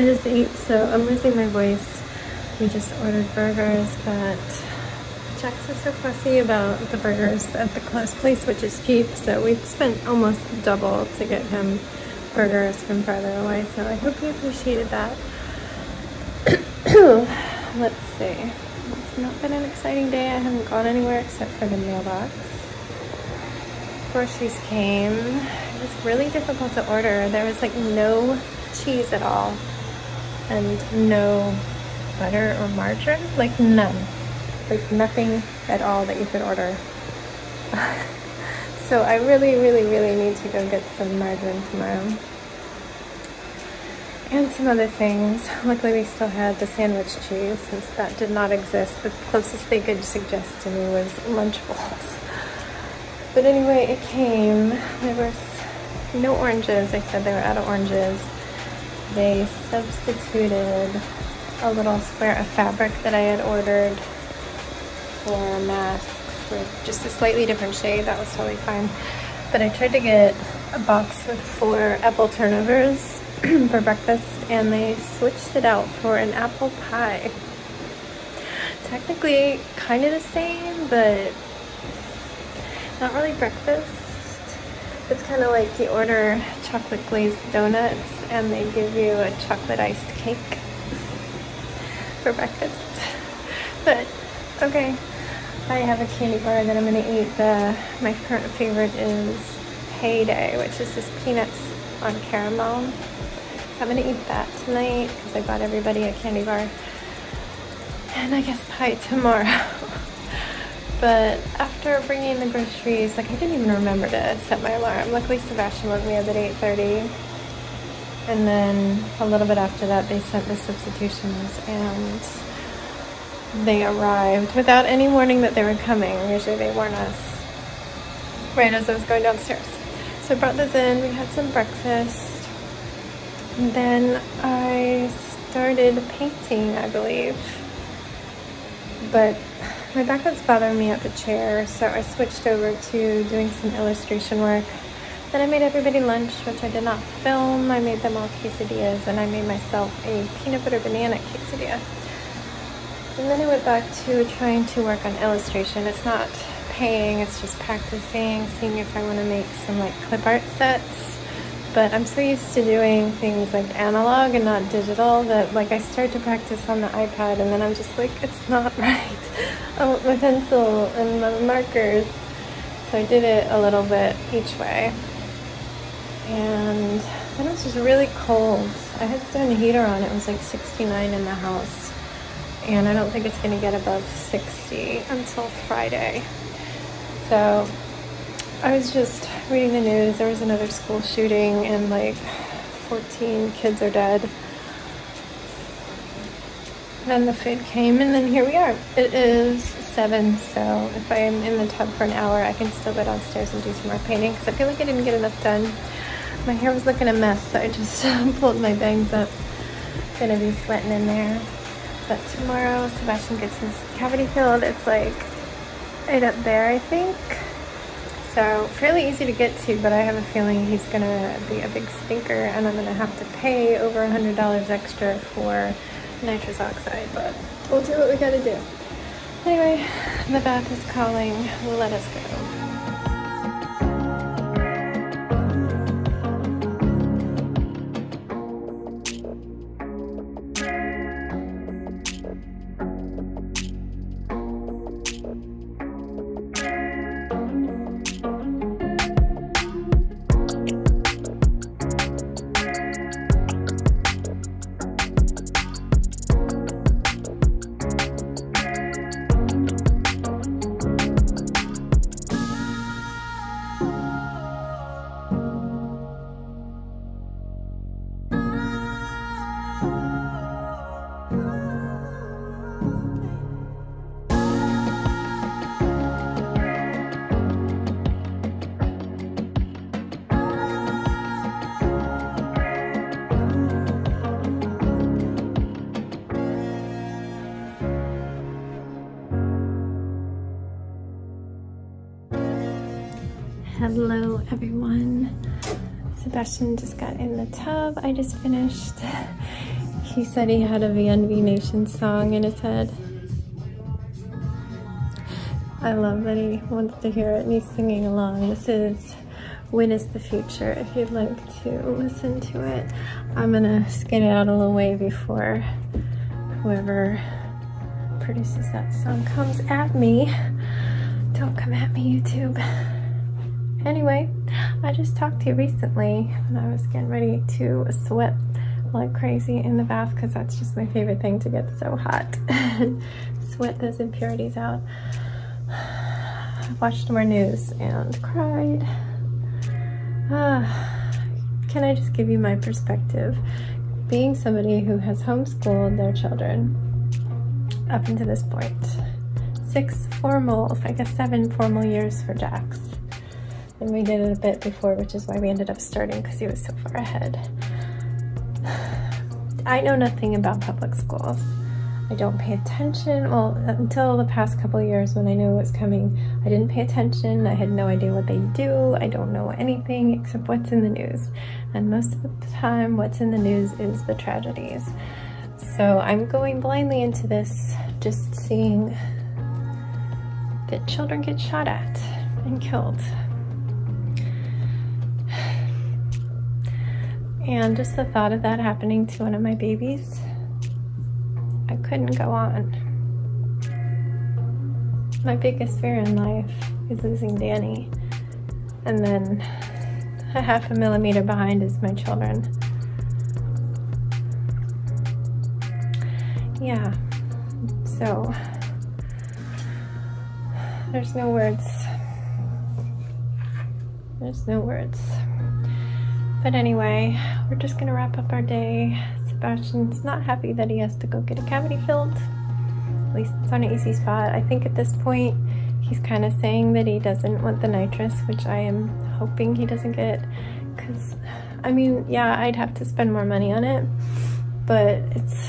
I just ate, so I'm losing my voice. We just ordered burgers, but Jax is so fussy about the burgers at the close place, which is cheap, so we've spent almost double to get him burgers from farther away, so I hope he appreciated that. Let's see. It's not been an exciting day. I haven't gone anywhere except for the mailbox. Groceries came. It was really difficult to order. There was like no cheese at all and no butter or margarine, like none. Like nothing at all that you could order. so I really, really, really need to go get some margarine tomorrow. And some other things. Luckily we still had the sandwich cheese since that did not exist. The closest they could suggest to me was Lunchables. But anyway, it came. There was no oranges. They said they were out of oranges they substituted a little square of fabric that I had ordered for masks with just a slightly different shade. That was totally fine. But I tried to get a box with four apple turnovers for breakfast and they switched it out for an apple pie. Technically kind of the same, but not really breakfast. It's kind of like you order chocolate glazed donuts and they give you a chocolate iced cake for breakfast. But okay, I have a candy bar that I'm gonna eat. The my current favorite is Payday, which is just peanuts on caramel. I'm gonna eat that tonight because I bought everybody a candy bar. And I guess pie tomorrow. but after bringing the groceries, like I didn't even remember to set my alarm. Luckily Sebastian woke me up at 8.30 and then a little bit after that, they sent the substitutions and they arrived without any warning that they were coming. Usually they warn us right as I was going downstairs. So I brought this in, we had some breakfast. And then I started painting, I believe. But my back was bothering me at the chair, so I switched over to doing some illustration work. Then I made everybody lunch, which I did not film. I made them all quesadillas, and I made myself a peanut butter banana quesadilla. And then I went back to trying to work on illustration. It's not paying, it's just practicing, seeing if I want to make some like clip art sets. But I'm so used to doing things like analog and not digital that like I start to practice on the iPad and then I'm just like, it's not right. I want my pencil and my markers. So I did it a little bit each way and then it was just really cold. I had to turn the heater on. It was like 69 in the house. And I don't think it's going to get above 60 until Friday. So I was just reading the news. There was another school shooting and like 14 kids are dead. Then the food came and then here we are. It is 7 so if I am in the tub for an hour I can still go downstairs and do some more painting because I feel like I didn't get enough done my hair was looking a mess, so I just uh, pulled my bangs up. Gonna be sweating in there. But tomorrow, Sebastian gets his cavity filled. It's like right up there, I think. So fairly easy to get to, but I have a feeling he's gonna be a big stinker and I'm gonna have to pay over a $100 extra for nitrous oxide, but we'll do what we gotta do. Anyway, the bath is calling. Let us go. Hello everyone. Sebastian just got in the tub. I just finished he said he had a VNV Nation song in his head. I love that he wants to hear it and he's singing along. This is When is the Future if you'd like to listen to it. I'm gonna skid it out a little way before whoever produces that song comes at me. Don't come at me, YouTube. Anyway, I just talked to you recently and I was getting ready to sweat like crazy in the bath because that's just my favorite thing to get so hot and sweat those impurities out. I watched more news and cried. Uh, can I just give you my perspective? Being somebody who has homeschooled their children up until this point, six formal, I guess seven formal years for Jax. And we did it a bit before, which is why we ended up starting because he was so far ahead. I know nothing about public schools. I don't pay attention. Well, until the past couple years when I knew it was coming, I didn't pay attention. I had no idea what they do. I don't know anything except what's in the news. And most of the time, what's in the news is the tragedies. So I'm going blindly into this, just seeing that children get shot at and killed. And just the thought of that happening to one of my babies I couldn't go on. My biggest fear in life is losing Danny. And then a half a millimeter behind is my children. Yeah, so there's no words. There's no words. But anyway, we're just gonna wrap up our day. Sebastian's not happy that he has to go get a cavity filled. At least it's on an easy spot. I think at this point, he's kind of saying that he doesn't want the nitrous, which I am hoping he doesn't get. Because, I mean, yeah, I'd have to spend more money on it, but it's,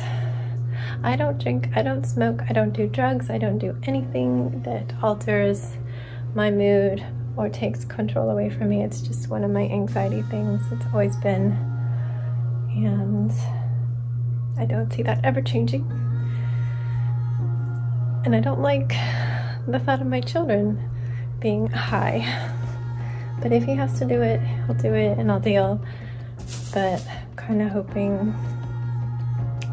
I don't drink, I don't smoke, I don't do drugs, I don't do anything that alters my mood or takes control away from me. It's just one of my anxiety things. It's always been. And I don't see that ever changing. And I don't like the thought of my children being high. But if he has to do it, he'll do it and I'll deal. But I'm kind of hoping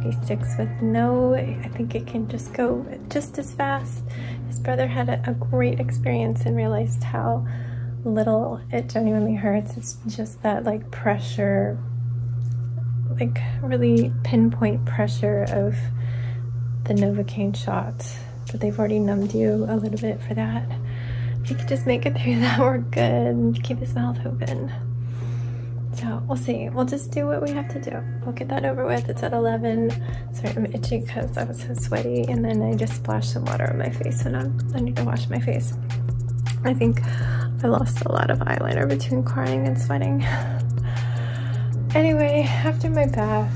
he sticks with no. I think it can just go just as fast. His brother had a, a great experience and realized how little it genuinely hurts. It's just that like pressure like really pinpoint pressure of the Novocaine shot, but they've already numbed you a little bit for that. If you could just make it through that, we're good. Keep his mouth open. So we'll see. We'll just do what we have to do. We'll get that over with. It's at 11. Sorry, I'm itchy because I was so sweaty and then I just splashed some water on my face and I'm, I need to wash my face. I think I lost a lot of eyeliner between crying and sweating. Anyway, after my bath,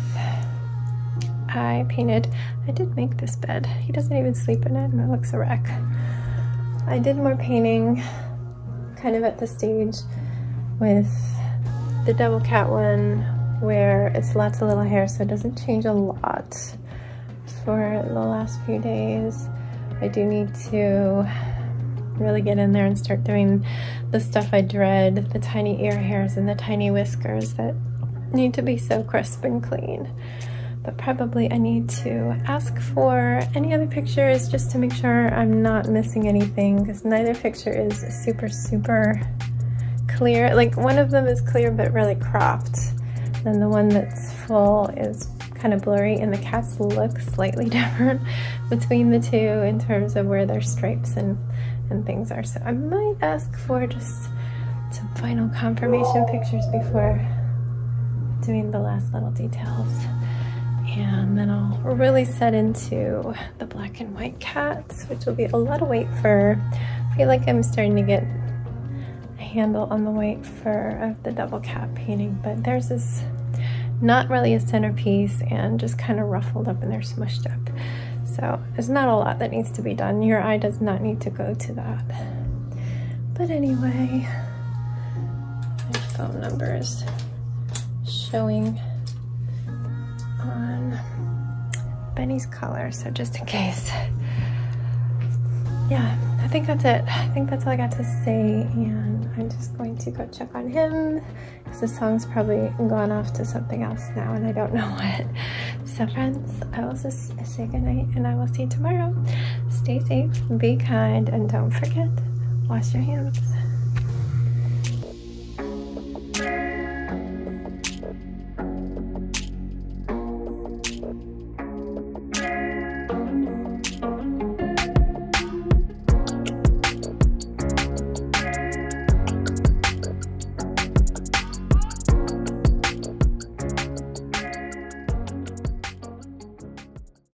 I painted. I did make this bed. He doesn't even sleep in it and it looks a wreck. I did more painting kind of at the stage with the double cat one where it's lots of little hair so it doesn't change a lot for the last few days. I do need to really get in there and start doing the stuff I dread, the tiny ear hairs and the tiny whiskers that need to be so crisp and clean. But probably I need to ask for any other pictures just to make sure I'm not missing anything because neither picture is super, super clear. Like one of them is clear but really cropped. Then the one that's full is kind of blurry and the cats look slightly different between the two in terms of where their stripes and, and things are. So I might ask for just some final confirmation pictures before doing the last little details. And then I'll really set into the black and white cats, which will be a lot of white fur. I feel like I'm starting to get a handle on the white fur of the double cat painting, but there's this not really a centerpiece and just kind of ruffled up and they're smushed up. So there's not a lot that needs to be done. Your eye does not need to go to that. But anyway, there's phone numbers showing on Benny's collar, so just in case. Yeah, I think that's it. I think that's all I got to say, and I'm just going to go check on him because the song's probably gone off to something else now, and I don't know what. So, friends, I will just say goodnight, and I will see you tomorrow. Stay safe, be kind, and don't forget, wash your hands.